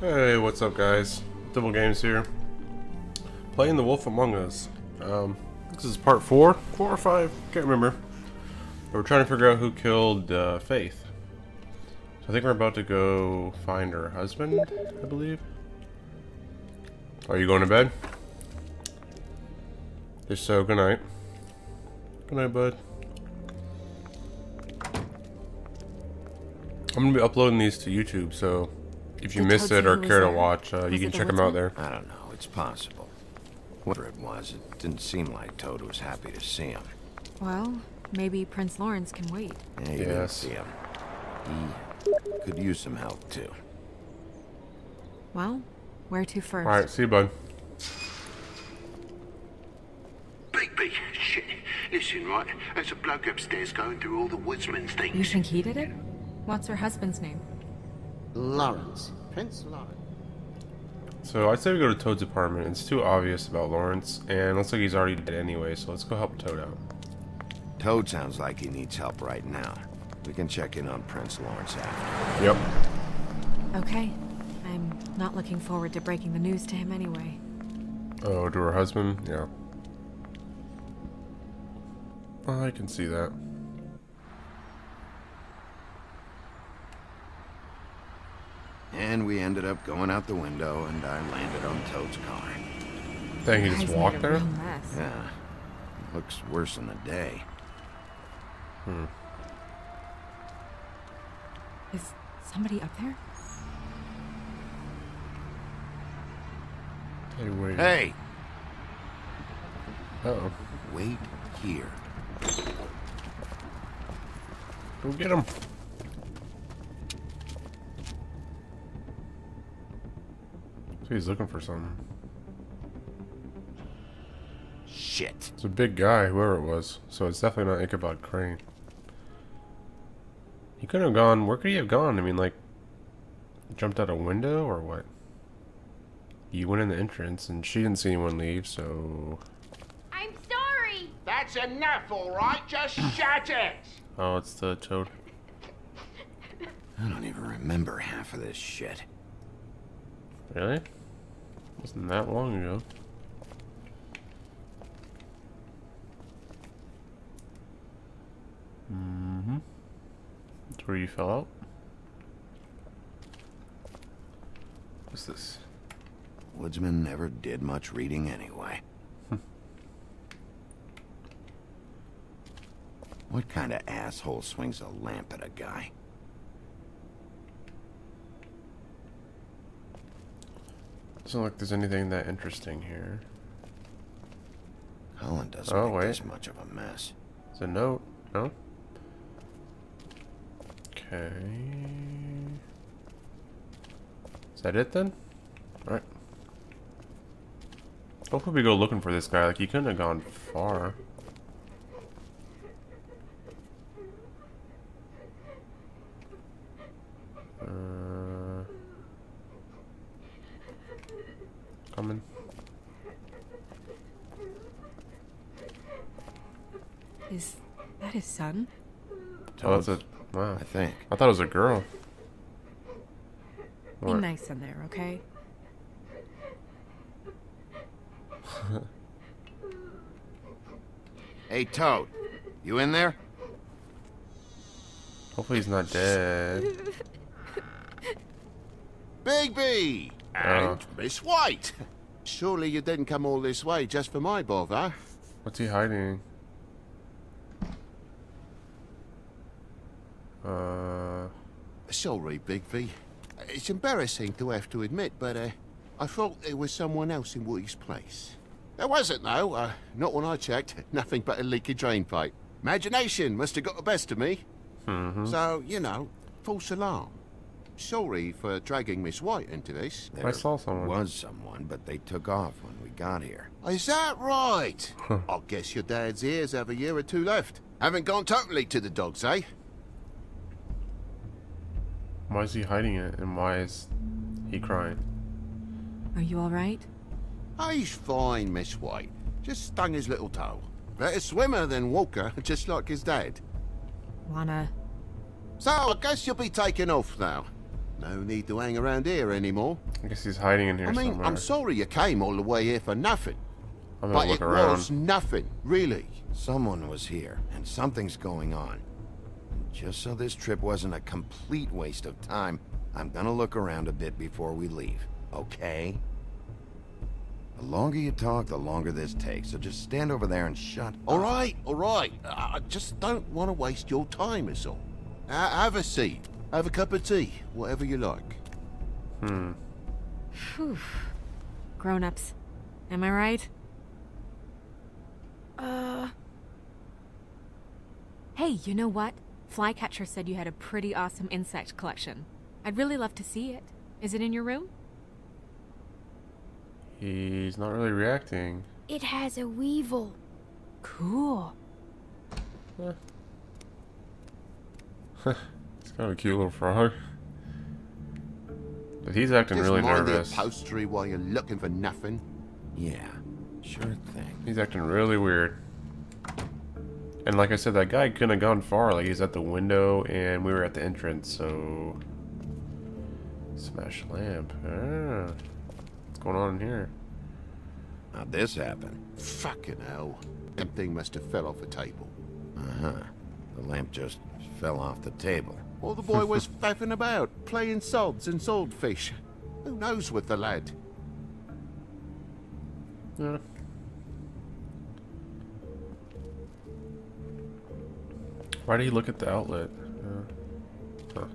Hey, what's up guys? Dimple Games here. Playing The Wolf Among Us. Um, this is part 4? 4 or 5? Can't remember. We're trying to figure out who killed uh, Faith. So I think we're about to go find her husband, I believe. Are you going to bed? If so, good night. Good night, bud. I'm going to be uploading these to YouTube, so if you Did missed it or care to watch, uh, you can check them out there. I don't know. It's possible. Whatever it was, it didn't seem like Toad was happy to see him. Well, maybe Prince Lawrence can wait. Yeah, he didn't Yes. see him. He could use some help too. Well, where to first? Alright, see you, bud. Big, big shit. Listen, right? There's a bloke upstairs going through all the woodsman's things. You think he did it? What's her husband's name? Lawrence. Prince Lawrence. So I'd say we go to Toad's apartment. It's too obvious about Lawrence, and looks like he's already dead anyway, so let's go help Toad out. Toad sounds like he needs help right now. We can check in on Prince Lawrence after. Yep. Okay. I'm not looking forward to breaking the news to him anyway. Oh, to her husband? Yeah. Oh, I can see that. And we ended up going out the window, and I landed on Toad's car. Dang, he just made walked there? Yeah, looks worse in the day. Hmm. Is somebody up there? Hey, wait. Hey, Uh-oh. wait here. Go get him. He's looking for something. Shit. It's a big guy, whoever it was. So it's definitely not Ichabod Crane. He couldn't have gone. Where could he have gone? I mean, like, jumped out a window or what? You went in the entrance, and she didn't see anyone leave, so. I'm sorry. That's enough, all right? Just shut it. Oh, it's the toad. I don't even remember half of this shit. Really? Wasn't that long ago. Mm-hmm. That's where you fell out. What's this? Woodsman never did much reading anyway. what kind of asshole swings a lamp at a guy? Doesn't look like there's anything that interesting here. Holland doesn't Oh, make wait. this much of a mess. It's a note. No? Okay. Is that it then? Alright. Hopefully we go looking for this guy. Like, he couldn't have gone far. Uh, coming. Is that his son? Oh, that's a... Wow. I thought it was a girl. Be What? nice in there, okay? Hey, Toad. You in there? Hopefully he's not dead. Bigby! And Oh. Miss White! Surely you didn't come all this way just for my bother. What's he hiding? Sorry, Bigby. It's embarrassing to have to admit, but uh, I thought there was someone else in Woody's place. There wasn't, though. Uh, not when I checked. Nothing but a leaky drain pipe. Imagination must have got the best of me. So, you know, false alarm. Sorry for dragging Miss White into this. I saw someone. was someone, but they took off when we got here. Is that right? I guess your dad's ears have a year or two left. Haven't gone totally to the dogs, eh? Why is he hiding it, and why is he crying? Are you alright? Oh, he's fine, Miss White. Just stung his little toe. Better swimmer than Walker, just like his dad. Wanna. So, I guess you'll be taking off now. No need to hang around here anymore. I guess he's hiding in here I mean, somewhere. I'm sorry you came all the way here for nothing. I'm But gonna look it around. was nothing, really. Someone was here, and something's going on. And just so this trip wasn't a complete waste of time, I'm gonna look around a bit before we leave, okay? The longer you talk, the longer this takes, so just stand over there and shut All up. right, all right. I I just don't want to waste your time, is all. Ha- have a seat. Have a cup of tea. Whatever you like. Hmm. Phew. Grown-ups. Am I right? Uh... Hey, you know what? Flycatcher said you had a pretty awesome insect collection. I'd really love to see it. Is it in your room? He's not really reacting. It has a weevil. Cool. It's kind of a cute little frog. But he's acting Just really mind nervous. the upholstery while you're looking for nothing. Yeah, sure thing. He's acting really weird. And like I said, that guy couldn't have gone far. Like he's at the window and we were at the entrance, so smash lamp. Ah. What's going on in here? How'd this happen? Fucking hell. That thing must have fell off a table. Uh-huh. The lamp just fell off the table. Or the boy was faffing about, playing sods and swordfish. Who knows with the lad? Yeah. Why did he look at the outlet? Uh, huh.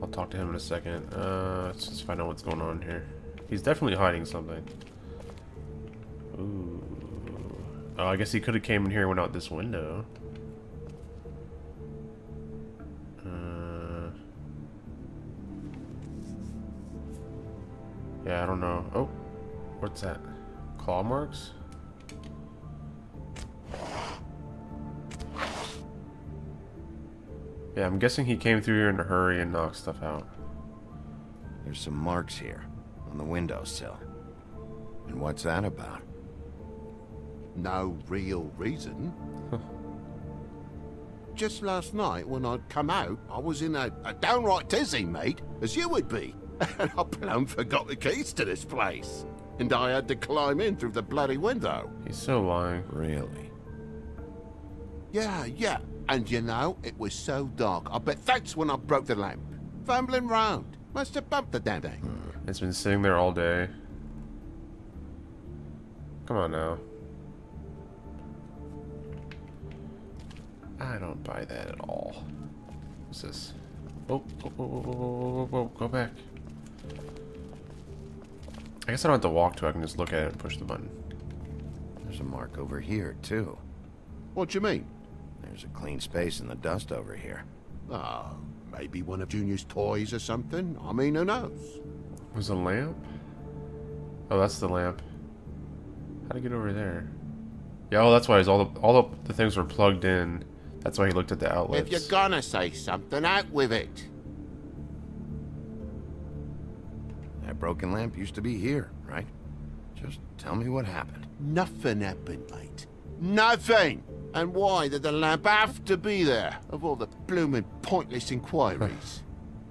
I'll talk to him in a second. Uh, let's just find out what's going on here. He's definitely hiding something. Ooh. Oh, I guess he could have came in here and went out this window. Uh, yeah, I don't know. Oh, what's that? Claw marks? Yeah, I'm guessing he came through here in a hurry and knocked stuff out. There's some marks here on the windowsill. And what's that about? No real reason. Just last night, when I'd come out, I was in a, a downright tizzy, mate, as you would be. And I plumb forgot the keys to this place. And I had to climb in through the bloody window. He's so lying. Really? Yeah, yeah. And you know, it was so dark. I bet that's when I broke the lamp. Fumbling round. Must have bumped the damn thing. Hmm, it's been sitting there all day. Come on now. I don't buy that at all. What's this? Oh, oh, oh, oh, oh, oh, whoa, whoa, go back. I guess I don't have to walk to it, I can just look at it and push the button. There's a mark over here, too. What do you mean? There's a clean space in the dust over here. Oh, maybe one of Junior's toys or something. I mean, who knows? Was a lamp? Oh, that's the lamp. How to get over there? Yeah, oh, that's why all the, all the, the things were plugged in. That's why he looked at the outlets. If you're gonna say something, out with it. That broken lamp used to be here, right? Just tell me what happened. Nothing happened, mate. Nothing! And why did the lamp have to be there, of all the blooming pointless inquiries?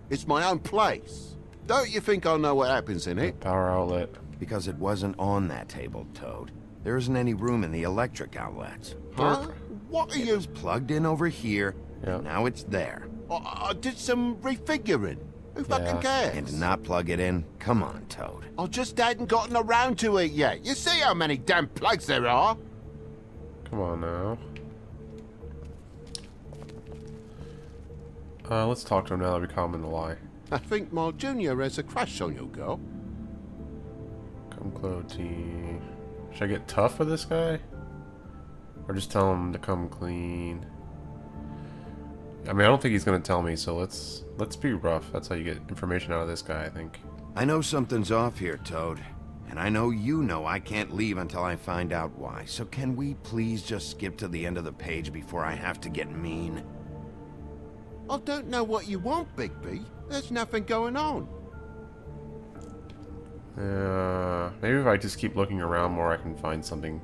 it's my own place. Don't you think I know what happens in it? Power outlet. Because it wasn't on that table, Toad. There isn't any room in the electric outlets. Huh? What are It you... was plugged in over here, Yeah. and now it's there. I, I did some refiguring. Who fucking Yeah. cares? And to not plug it in? Come on, Toad. I just hadn't gotten around to it yet. You see how many damn plugs there are? Come on now. Uh, let's talk to him now that we caught him in the lie. I think my junior has a crush on you, girl. Come Clotey. Should I get tough with this guy? Or just tell him to come clean? I mean, I don't think he's gonna tell me, so let's let's be rough. That's how you get information out of this guy, I think. I know something's off here, Toad. And I know you know I can't leave until I find out why. So can we please just skip to the end of the page before I have to get mean? I don't know what you want, Bigby. There's nothing going on. Uh, maybe if I just keep looking around more, I can find something,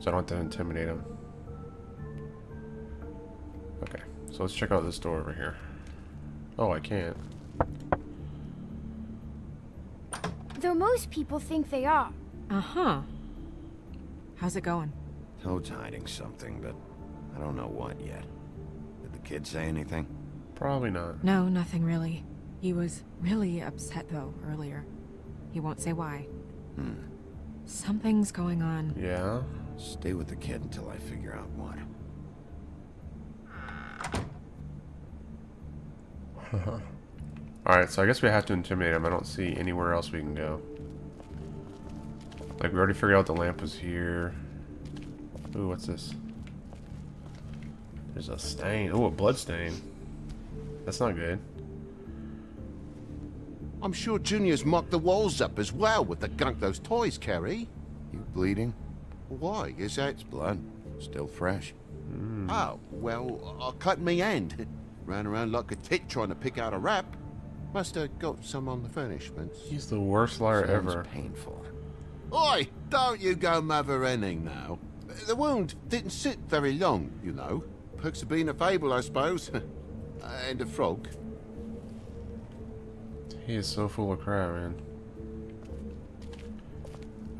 so I don't have to intimidate him. Okay, so let's check out this door over here. Oh, I can't. Though most people think they are. Uh-huh. How's it going? Toad's hiding something, but I don't know what yet. Did the kid say anything? Probably not. No, nothing really. He was really upset, though, earlier. He won't say why. Hmm. Something's going on. Yeah? Stay with the kid until I figure out what. Alright, so I guess we have to intimidate him. I don't see anywhere else we can go. Like, we already figured out the lamp was here. Ooh, what's this? There's a stain. Ooh, a blood stain. That's not good. I'm sure Junior's mocked the walls up as well with the gunk those toys carry. You bleeding? Why? Is that... It's blood. Still fresh. Hmm. Oh, well, I cut me hand. Ran around like a tit trying to pick out a wrap. Must have got some on the furnishments. He's the worst liar Sounds ever. painful. Oi, don't you go mother ending now. The wound didn't sit very long, you know. Perks of being a fable, I suppose. Uh, and a frog. He is so full of crap, man.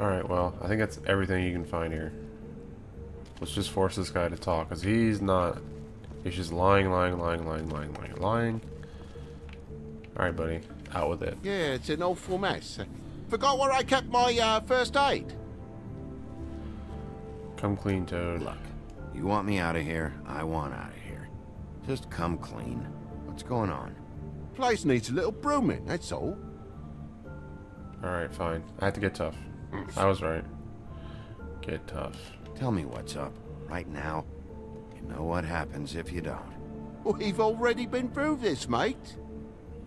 Alright, well, I think that's everything you can find here. Let's just force this guy to talk, because he's not... He's just lying, lying, lying, lying, lying, lying, lying. Alright, buddy. Out with it. Yeah, it's an awful mess. Forgot where I kept my uh, first aid. Come clean, Toad. Look, you want me out of here, I want out of here. Just come clean. What's going on? Place needs a little brooming, that's all. Alright, fine. I have to get tough. I was right. Get tough. Tell me what's up, right now. You know what happens if you don't. We've already been through this, mate.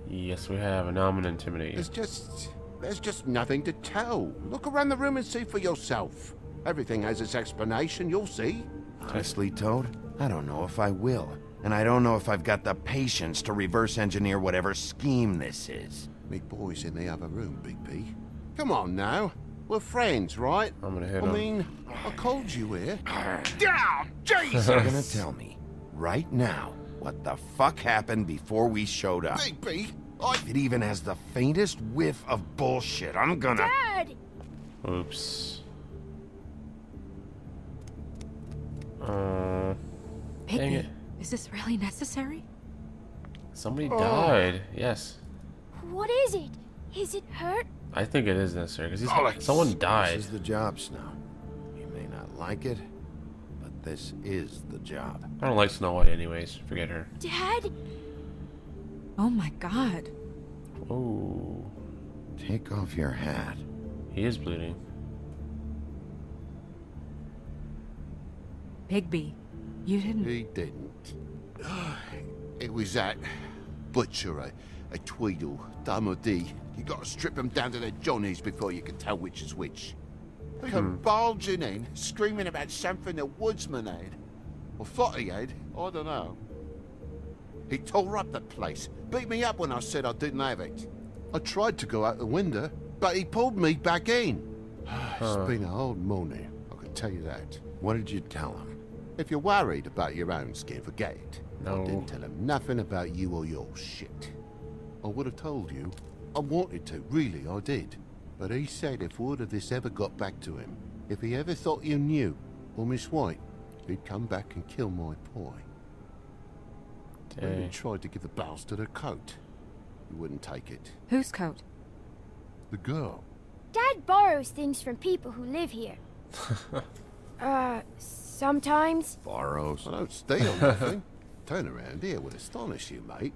Yes, we have, and now I'm gonna intimidate you. There's just... There's just nothing to tell. Look around the room and see for yourself. Everything has its explanation, you'll see. Honestly, Toad, I don't know if I will. And I don't know if I've got the patience to reverse engineer whatever scheme this is. Me boy's in the other room, Big B. Come on now. We're friends, right? I'm gonna hit I him. mean, I called you here. Down! Jesus! Ah, You're gonna tell me, right now, what the fuck happened before we showed up. Big B, I... If it even has the faintest whiff of bullshit, I'm gonna... Dad! Oops. Uh, Dang Bigby, it. is this really necessary? somebody died. Yes. What is it? Is it hurt? I think it is necessary, because Bollocks. someone This is the job, Snow. You may not like it, but this is the job. I don't like Snow White anyways. Forget her. Dad? Oh my god. Oh, Take off your hat. he is bleeding. Bigby, you didn't... He didn't. It was that butcher, a, a Tweedle, Dumody. You gotta strip them down to their johnnies before you can tell which is which. They come hmm. bulging in, screaming about something the woodsman had. Or thought he had, I don't know. He tore up the place, beat me up when I said I didn't have it. I tried to go out the window, but he pulled me back in. It's been a hard morning, I can tell you that. What did you tell him? If you're worried about your own skin, forget it. No. I didn't tell him nothing about you or your shit. I would have told you. I wanted to, really, I did. But he said if word of this ever got back to him, if he ever thought you knew, or Miss White, he'd come back and kill my boy. I even Dang. tried to give the bastard a coat. He wouldn't take it. Whose coat? The girl. Dad borrows things from people who live here. uh, sometimes. Borrows. I don't steal nothing. Turn around here would astonish you, mate.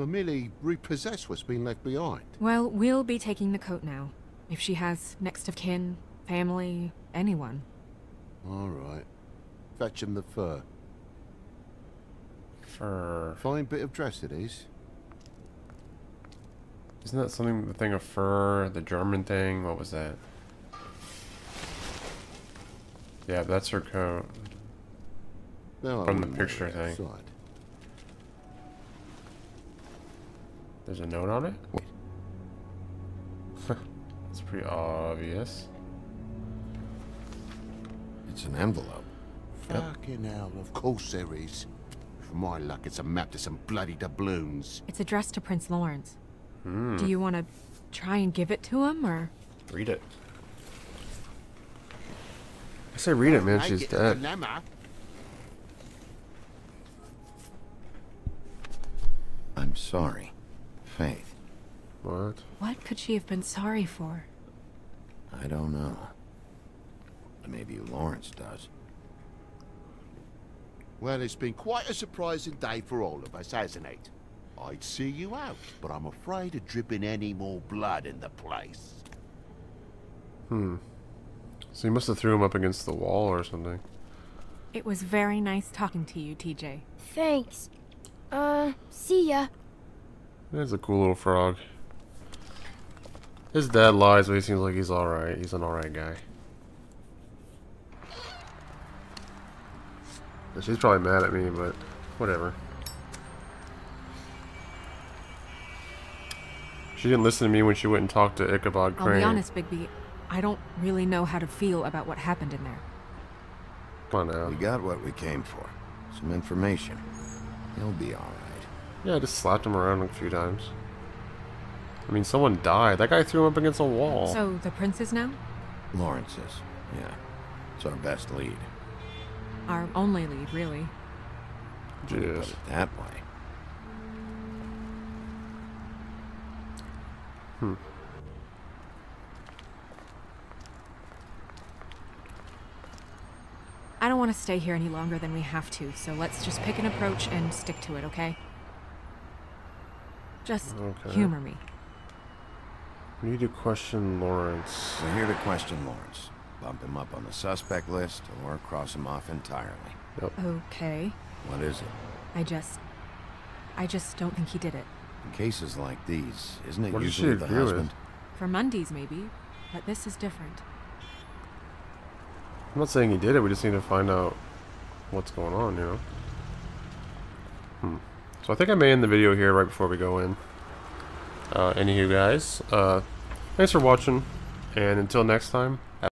I merely repossess what's been left behind. Well, we'll be taking the coat now. If she has next of kin, family, anyone. All right. Fetch him the fur. Fur. Fine bit of dress it is. Isn't that something, the thing of fur, the German thing? What was that? Yeah, that's her coat. No, From the picture thing. outside. There's a note on it? It's pretty obvious. It's an envelope. Yep. Fucking hell, of course there is. For my luck, it's a map to some bloody doubloons. It's addressed to Prince Lawrence. Hmm. Do you want to try and give it to him, or? Read it. I say read it, man. She's it dead. dilemma. I'm sorry. Faith, What? What could she have been sorry for? I don't know. Maybe Lawrence does. Well, it's been quite a surprising day for all of us, hasn't it? I'd see you out, but I'm afraid of dripping any more blood in the place. Hmm. So you must have threw him up against the wall or something. It was very nice talking to you, TJ. Thanks. Uh, see ya. That's a cool little frog. His dad lies, but he seems like he's alright. He's an alright guy. And She's probably mad at me, but whatever. She didn't listen to me when she went and talked to Ichabod Crane. I'll Crane. be honest, Bigby. I don't really know how to feel about what happened in there. Come on now. We got what we came for. Some information. He'll be alright. Yeah, I just slapped him around a few times. I mean, someone died. That guy threw him up against a wall. So, the prince's now? Lawrence is. Yeah. It's our best lead. Our only lead, really. Put it that way. Hmm. I don't want to stay here any longer than we have to, so let's just pick an approach and stick to it, okay? Just Okay. humor me. We need to question Lawrence. We're here to question Lawrence. Bump him up on the suspect list or cross him off entirely. Okay. What is it? I just. I just don't think he did it. In cases like these, isn't it What usually the agree with? husband? For Mundy's, maybe. But this is different. I'm not saying he did it. We just need to find out what's going on, you know? Hmm. So I think I may end the video here right before we go in. Uh, anywho, guys, uh, Thanks for watching, and until next time,